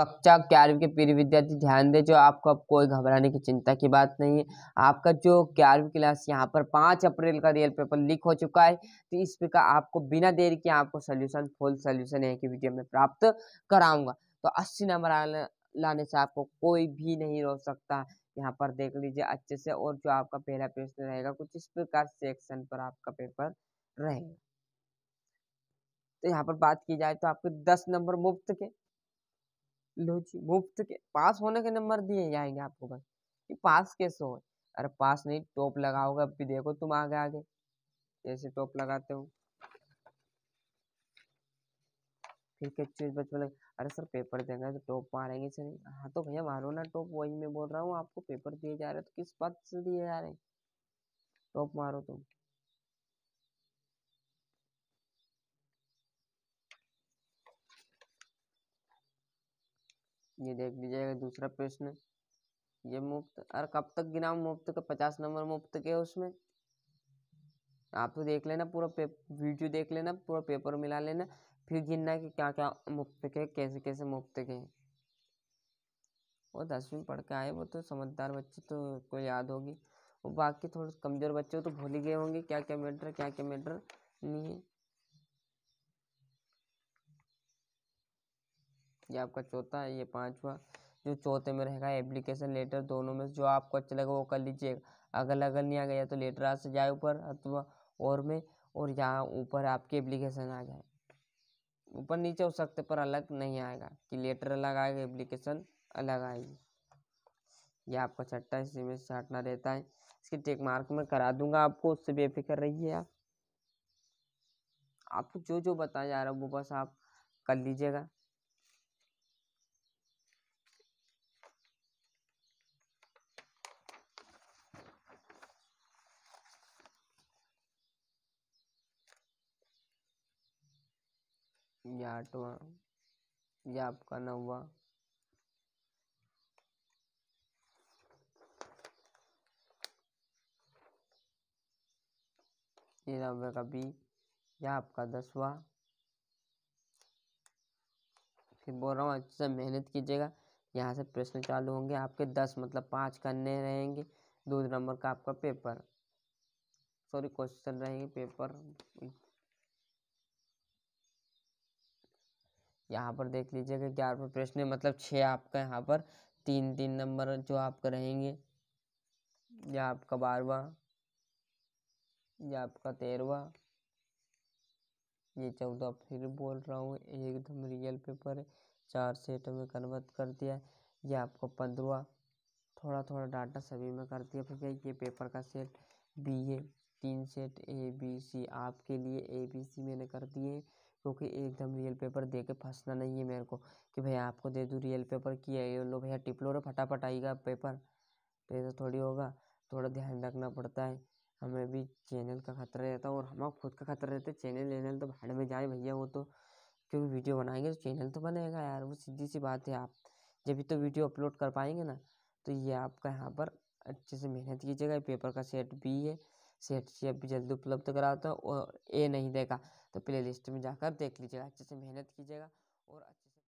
कक्षा ग्यारहवीं के प्रिय विद्यार्थी, ध्यान दें, जो आपको अब कोई घबराने की चिंता की बात नहीं है। आपका जो ग्यारहवीं क्लास यहाँ पर पाँच अप्रैल का रियल पेपर लीक हो चुका है तो इस प्रकार आपको बिना देरी के आपको सोल्यूशन, फुल सोल्यूशन है कि वीडियो में प्राप्त कराऊँगा। तो अस्सी नंबर लाने से आपको कोई भी नहीं रोक सकता। यहाँ पर देख लीजिए अच्छे से, और जो आपका पहला प्रश्न रहेगा, कुछ इस प्रकार सेक्शन पर आपका पेपर रहेगा। तो यहाँ पर बात की जाए तो आपको दस नंबर मुफ़्त के लो जी मुफ़्त के पास होने के नंबर दिए जाएँगे आपको बस, कि पास कैसे हो? अरे पास नहीं, टॉप लगाओगे, अब भी देखो तुम आगे आगे। जैसे टॉप लगाते हो। फिर क्या चीज़ बच लगे अरे सर पेपर देंगे तो टॉप मारेंगे सर। हाँ तो भैया मारो ना टॉप, वही मैं बोल रहा हूँ, आपको पेपर दिए जा रहे तो किस बात से दिए जा रहे टॉप मारो तुम। ये देख लीजिएगा दूसरा प्रश्न ये मुफ़्त, अरे कब तक गिना मुफ़्त का? पचास नंबर मुफ़्त के उसमें। आप तो देख लेना पूरा वीडियो देख लेना, पूरा पेपर मिला लेना। फिर गिनना कि क्या क्या मुफ़्त के कैसे कैसे मुफ़्त के वो दसवीं पढ़ के आए, वो तो समझदार बच्चे तो को याद होगी। वो बाकी थोड़े कमज़ोर बच्चे तो भूल ही गए होंगे क्या क्या मैटर क्या क्या मैटर नहीं है। ये आपका चौथा है, ये पांचवा। जो चौथे में रहेगा एप्लीकेशन लेटर दोनों में जो आपको अच्छा लगे वो कर लीजिएगा अगल अगल नहीं आ गया तो लेटर आ से जाए ऊपर अथवा और में, और यहाँ ऊपर आपकी एप्लीकेशन आ जाए। ऊपर नीचे हो सकते, पर अलग नहीं आएगा कि लेटर अलग आएगा एप्लीकेशन अलग आएगी। ये आपका छठा इसी में छाटना रहता है। इसकी टेक मार्क में करा दूँगा आपको, उससे बेफिक्र रहिए आप। आपको जो जो बताया जा रहा है वो बस आप कर लीजिएगा। ये आठवा ये आपका नौवा। ये का बी यह आपका दसवा। फिर बोल रहा हूँ, अच्छे से मेहनत कीजिएगा। यहाँ से प्रश्न चालू होंगे। आपके दस मतलब पाँच करने रहेंगे। दो नंबर का आपका पेपर। सॉरी, क्वेश्चन रहेंगे पेपर। यहाँ पर देख लीजिएगा ग्यारहवें प्रश्न मतलब छः आपका यहाँ पर, तीन तीन नंबर जो आपका रहेंगे। या आपका बारवा या आपका तेरहवा, ये चौदह फिर बोल रहा हूँ, एकदम रियल पेपर चार सेट में कन्वर्ट कर दिया ये आपको पंद्रवा थोड़ा थोड़ा डाटा सभी में कर दिया, फिर ये पेपर का सेट बी ए तीन सेट ए बी सी आपके लिए ए बी सी मैंने कर दिए क्योंकि एकदम रियल पेपर दे के फंसना नहीं है मेरे को कि भैया आपको दे दूँ रियल पेपर किया है लो भैया, टिप लो रे फटाफट आएगा पेपर तो ऐसा थोड़ी होगा, थोड़ा ध्यान रखना पड़ता है। हमें भी चैनल का खतरा रहता है और हमारा खुद का खतरा रहता है चैनल वैनल तो भाड़ में जाए भैया वो तो। क्योंकि वीडियो बनाएँगे तो चैनल तो बनेगा यार, वो सीधी सी बात है आप जब भी तो वीडियो अपलोड कर पाएँगे ना तो ये आपका यहाँ पर अच्छे से मेहनत कीजिएगा पेपर का सेट भी है। सेट सी भी जल्दी उपलब्ध कराता हूँ और ए नहीं देगा तो प्ले लिस्ट में जाकर देख लीजिएगा, अच्छे से मेहनत कीजिएगा और अच्छे